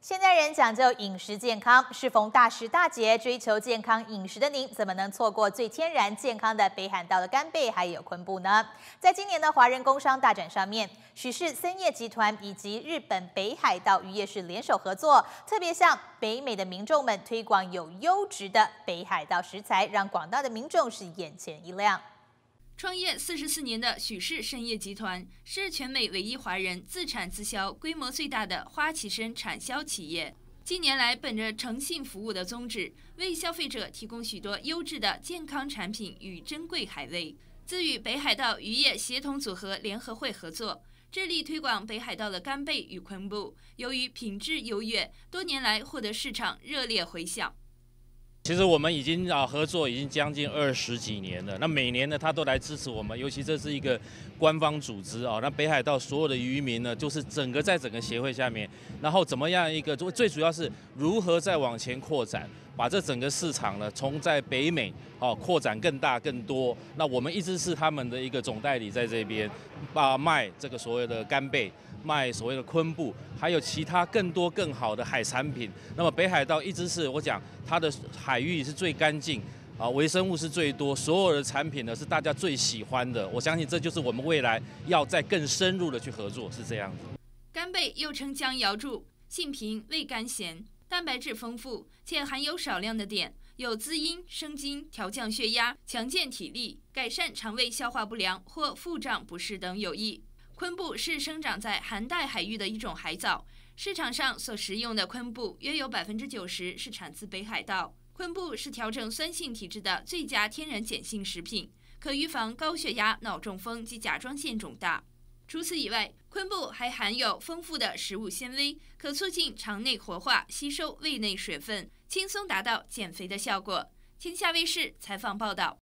现代人讲究饮食健康，适逢大时大节，追求健康饮食的您，怎么能错过最天然健康的北海道的干贝还有昆布呢？在今年的华人工商大展上面，许氏森业集团以及日本北海道渔业是联手合作，特别向北美的民众们推广有优质的北海道食材，让广大的民众是眼前一亮。创业四十四年的许氏盛业集团是全美唯一华人自产自销规模最大的花旗参产销企业。近年来，本着诚信服务的宗旨，为消费者提供许多优质的健康产品与珍贵海味。自与北海道渔业协同组合联合会合作，致力推广北海道的干贝与昆布。由于品质优越，多年来获得市场热烈回响。其实我们已经啊合作已经将近二十几年了，那每年呢他都来支持我们，尤其这是一个官方组织啊，那北海道所有的渔民呢，就是整个在整个协会下面，然后怎么样一个最最主要是如何再往前扩展，把这整个市场呢从在北美哦扩展更大更多，那我们一直是他们的一个总代理在这边，把卖这个所谓的干贝。卖所谓的昆布，还有其他更多更好的海产品。那么北海道一直是我讲它的海域是最干净啊，微生物是最多，所有的产品呢是大家最喜欢的。我相信这就是我们未来要再更深入的去合作，是这样子。干贝又称江瑶柱，性平味甘咸，蛋白质丰富，且含有少量的碘，有滋阴生津、调降血压、强健体力、改善肠胃消化不良或腹胀不适等有益。昆布是生长在寒带海域的一种海藻，市场上所食用的昆布约有百分之九十是产自北海道。昆布是调整酸性体质的最佳天然碱性食品，可预防高血压、脑中风及甲状腺肿大。除此以外，昆布还含有丰富的食物纤维，可促进肠内活化、吸收胃内水分，轻松达到减肥的效果。天下卫视采访报道。